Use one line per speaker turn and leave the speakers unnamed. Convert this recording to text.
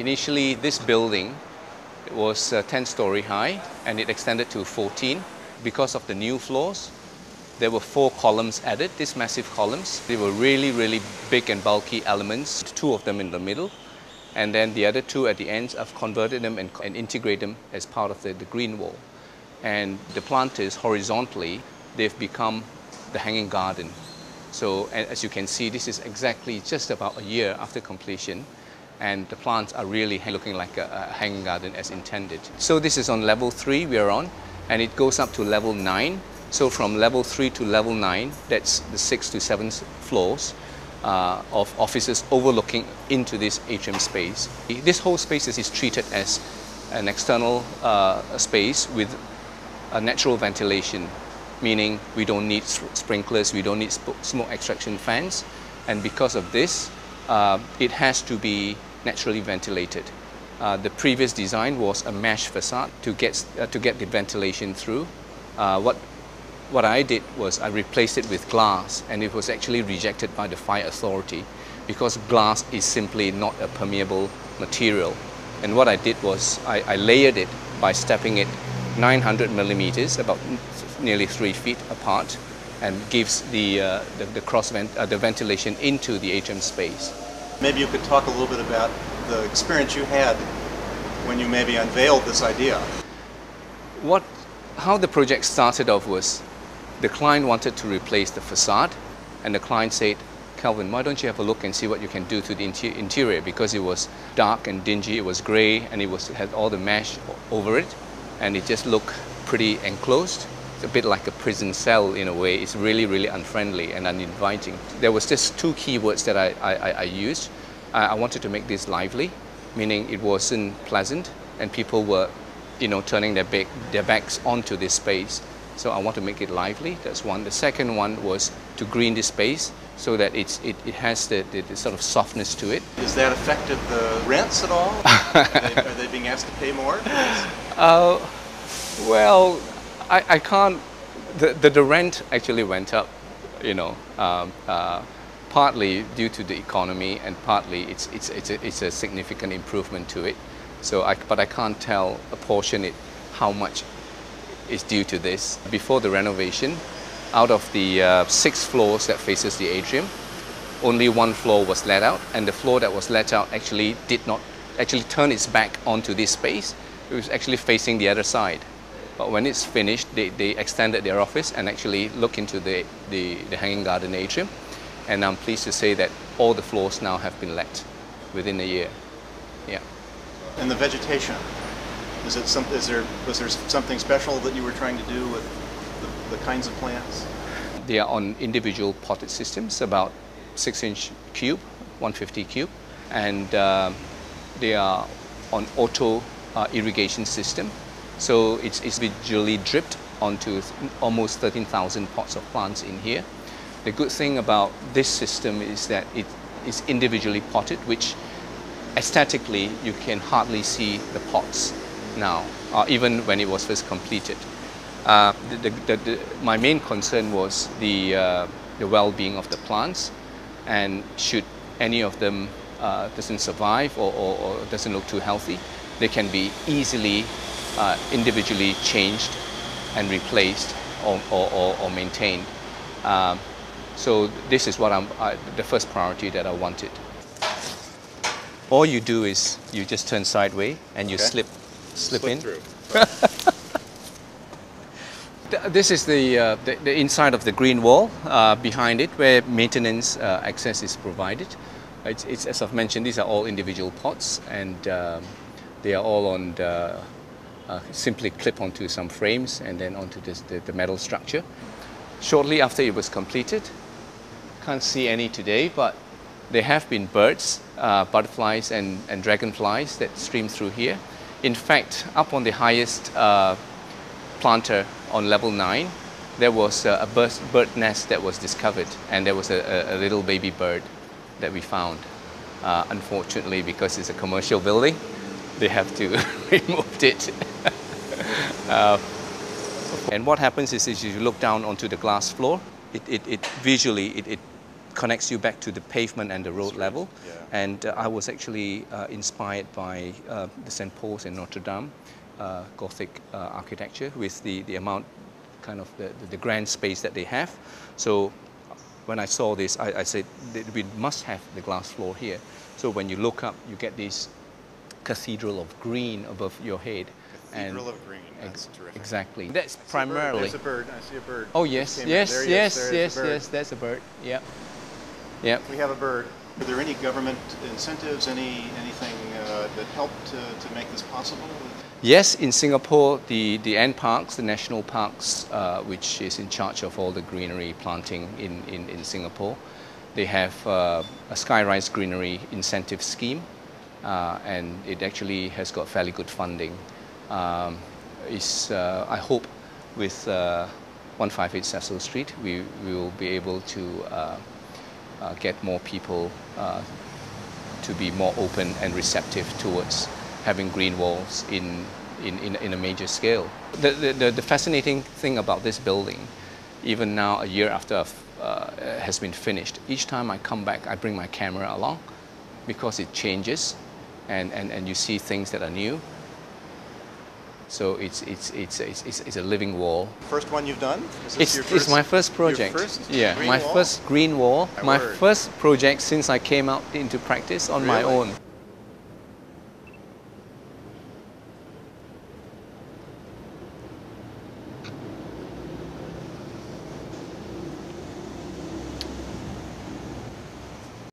Initially, this building was uh, 10 story high and it extended to 14. Because of the new floors, there were four columns added, these massive columns. They were really, really big and bulky elements, two of them in the middle. And then the other two at the ends, I've converted them and, and integrated them as part of the, the green wall. And the planters horizontally, they've become the hanging garden. So as you can see, this is exactly just about a year after completion and the plants are really looking like a, a, hanging garden as intended. So this is on level 3 we are on and it goes up to level 9. So from level 3 to level 9, that's the 6 to 7 floors uh, of offices overlooking into this atrium space. This whole space is treated as an external uh, space with a natural ventilation, meaning we don't need sprinklers, we don't need smoke extraction fans, and because of this, uh, it has to be naturally ventilated. Uh, the previous design was a mesh facade to get, uh, to get the ventilation through. Uh, what, what I did was I replaced it with glass and it was actually rejected by the fire authority because glass is simply not a permeable material. And what I did was I, I layered it by stepping it 900 millimeters, about nearly three feet apart, and gives the, uh, the, the, cross vent, uh, the ventilation into the atrium space.
Maybe you could talk a little bit about the experience you had when you maybe unveiled this idea.
What, how the project started off was the client wanted to replace the facade and the client said, Kelvin, why don't you have a look and see what you can do to the interior because it was dark and dingy, it was grey and it was, had all the mesh over it and it just looked pretty enclosed. It's a bit like a prison cell in a way. It's really, really unfriendly and uninviting. There was just two keywords that I, I, I used. I, I wanted to make this lively, meaning it wasn't pleasant and people were you know, turning their, back, their backs onto this space. So I want to make it lively, that's one. The second one was to green this space so that it's, it, it has the, the, the sort of softness to it.
Does that affected the rents at all? are, they, are, they, being asked to pay more?
Uh, well, I, I can't, the, the, the, rent actually went up, you know, um, uh, partly due to the economy and partly it's, it's, it's, a, it's a significant improvement to it. So I, but I can't tell, apportion it, how much is due to this. Before the renovation, out of the uh, six floors that faces the atrium, only one floor was let out and the floor that was let out actually did not actually turn its back onto this space. It was actually facing the other side. But when it's finished, they, they extended their office and actually look into the, the, the Hanging Garden atrium. And I'm pleased to say that all the floors now have been let within a year. Yeah.
And the vegetation, is it some, is there, was there something special that you were trying to do with the, the kinds of plants?
They are on individual potted systems, about 6 inch cube, 150 cube. And uh, they are on auto uh, irrigation system so it's, it's visually dripped onto almost 13,000 pots of plants in here. The good thing about this system is that it is individually potted, which aesthetically you can hardly see the pots now, uh, even when it was first completed. Uh, the, the, the, my main concern was the, uh, the well-being of the plants and should any of them uh, doesn't survive or, or, or doesn't look too healthy, they can be easily uh, individually changed and replaced or, or, or, or maintained. Um, so this is what I'm, uh, the first priority that I wanted. All you do is you just turn sideways and you okay. slip, slip, slip in. This is the, uh, the, the, inside of the green wall uh, behind it where maintenance uh, access is provided. It's, it's, as I've mentioned, these are all individual pots and um, they are all on the uh, simply clip onto some frames and then onto this, the, the metal structure. Shortly after it was completed, can't see any today, but there have been birds, uh, butterflies and, and dragonflies that stream through here. In fact, up on the highest uh, planter on level 9, there was a, bird, nest that was discovered and there was a, a little baby bird that we found. Uh, unfortunately, because it's a commercial building, they have to remove it. Uh, and what happens is, is you look down onto the glass floor, it, it, it visually, it, it connects you back to the pavement and the road level.
yeah.
And uh, I was actually uh, inspired by uh, the St. Paul's in Notre Dame uh, Gothic uh, architecture with the, the amount, kind of the, the, grand space that they have. So when I saw this, I, I said that we must have the glass floor here. So when you look up, you get this cathedral of green above your head.
Cathedral of green.
Ex-
That's terrific.
Exactly. That's
I see a bird.
primarily.
There's a bird. I see a bird.
Oh
Just
yes,
came
yes,
is.
yes, yes, yes. That's a bird. Yep. Yeah.
We have a bird. Are there any government incentives, any anything uh, that helped to, to make this possible?
Yes, in Singapore, the, the N Parks, the national parks, uh, which is in charge of all the greenery planting in, in, in Singapore, they have uh, a Skyrise Greenery Incentive Scheme, uh, and it actually has got fairly good funding. Um, is, uh, I hope with uh, 158 Cecil Street, we, we will be able to uh, get more people to be more open and receptive towards having green walls in, in, in, in a major scale. The, the, the, the fascinating thing about this building, even now a year after uh, has been finished, each time I come back, I bring my camera along because it changes and, and, and you see things that are new. So it's, it's, it's, it's, it's, it's a living wall.
First one you've done?
It's,
your
it's my first project.
First
yeah, my
wall?
first green wall.
My
first project since I came out into practice on my own.